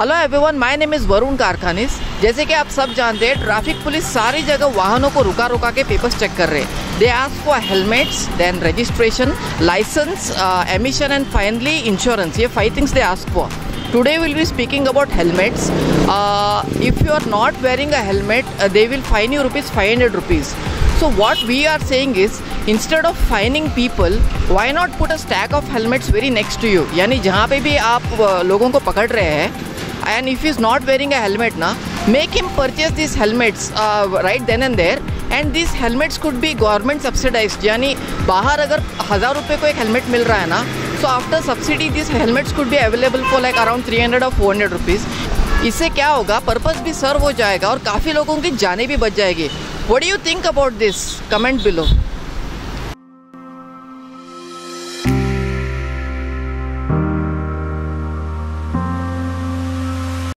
Hello everyone my name is Varun Karkhanis जैसे कि आप सब जानते हैं ट्रैफ़िक पुलिस सारी जगह वाहनों को रुका रुका के पेपर्स चेक कर रहे हैं। They ask for helmets then registration licence emission and finally insurance ये five things they ask for today will be speaking about helmets if you are not wearing a helmet they will fine you rupees five hundred rupees so what we are saying is instead of fining people why not put a stack of helmets very next to you यानी जहाँ पे भी आप लोगों को पकड़ रहे हैं and if he is not wearing a helmet na make him purchase these helmets uh, right then and there. And this helmets could be government subsidize यानी बाहर अगर हज़ार रुपये को एक हेलमेट मिल रहा है ना so after subsidy this helmets could be available for like around three hundred और फोर हंड्रेड रुपीज़ इससे क्या होगा पर्पज़ भी सर्व हो जाएगा और काफ़ी लोगों की जाने भी बच जाएगी. What you think about this comment below